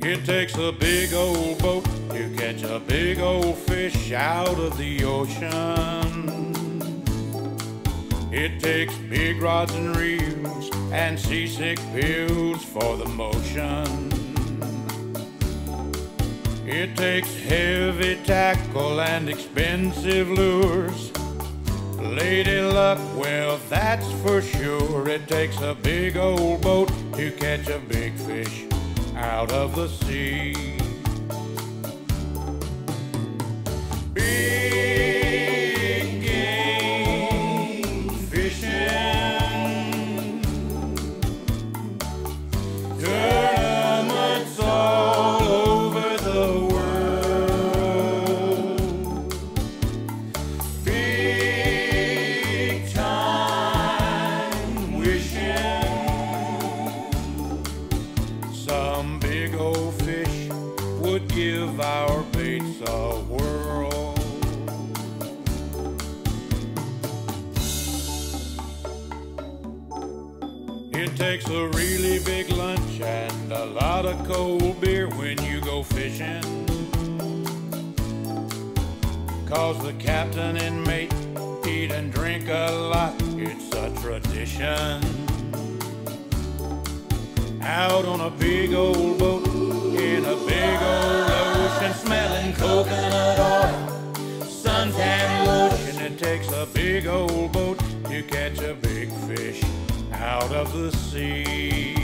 It takes a big old boat to catch a big old fish out of the ocean. It takes big rods and reels and seasick pills for the motion. It takes heavy tackle and expensive lures. Lady luck, well, that's for sure. It takes a big old boat to catch a big fish out of the sea. Give our baits a whirl. It takes a really big lunch and a lot of cold beer when you go fishing. Cause the captain and mate eat and drink a lot, it's a tradition. Out on a big old boat in a big old ocean, smelling coconut oil, suntan lotion. It takes a big old boat to catch a big fish out of the sea.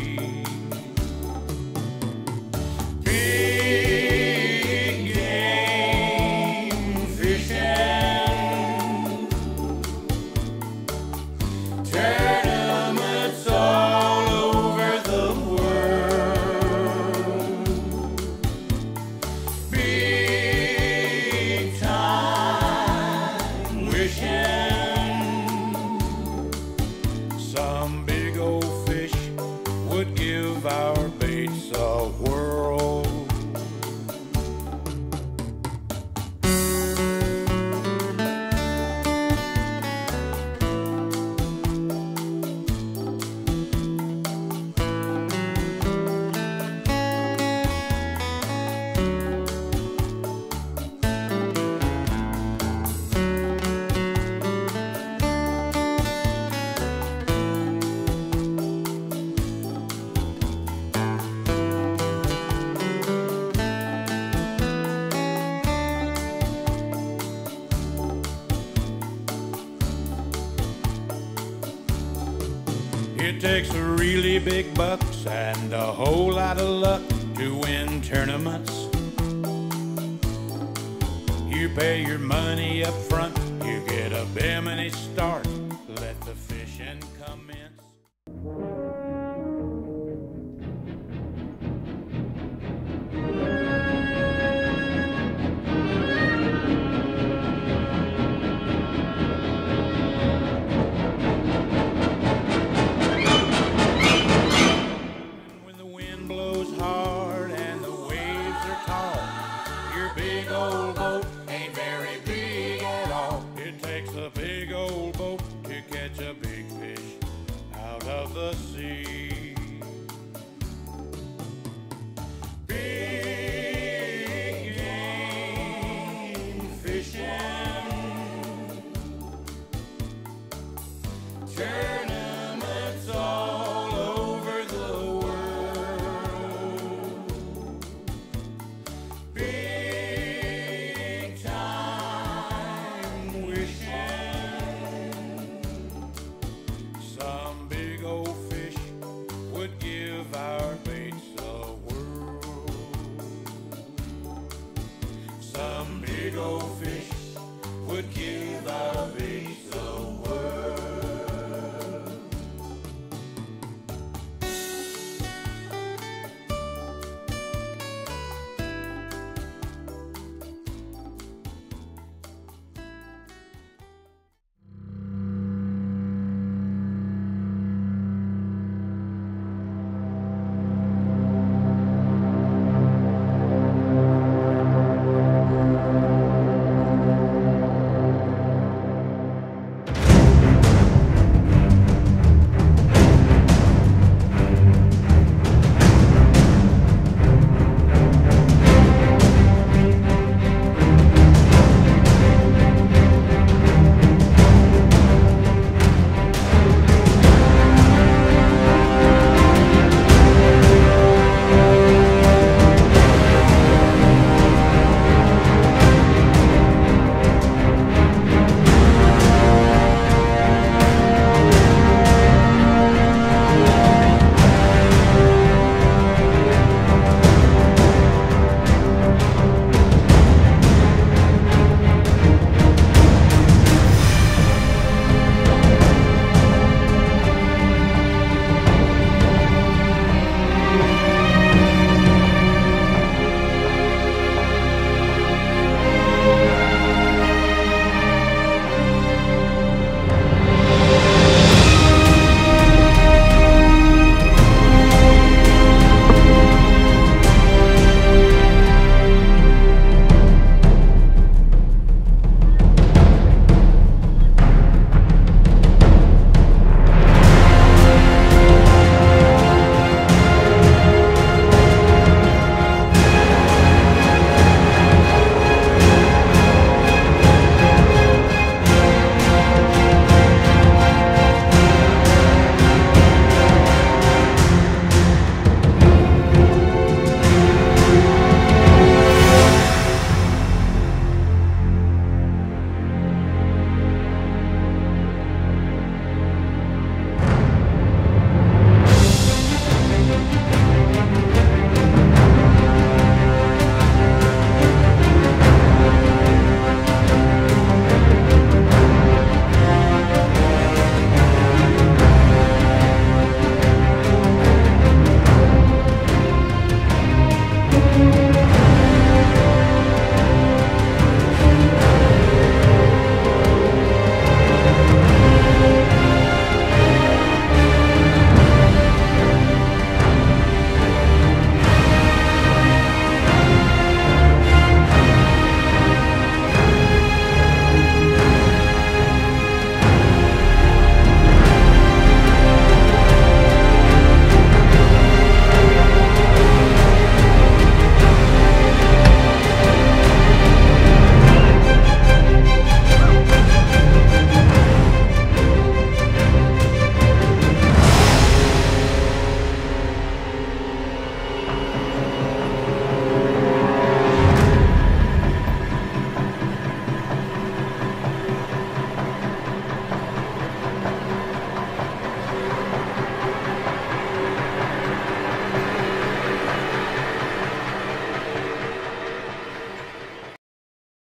It takes really big bucks and a whole lot of luck to win tournaments. You pay your money up front, you get a Bimini start. Let the fishing come When the sea. Fishing. Some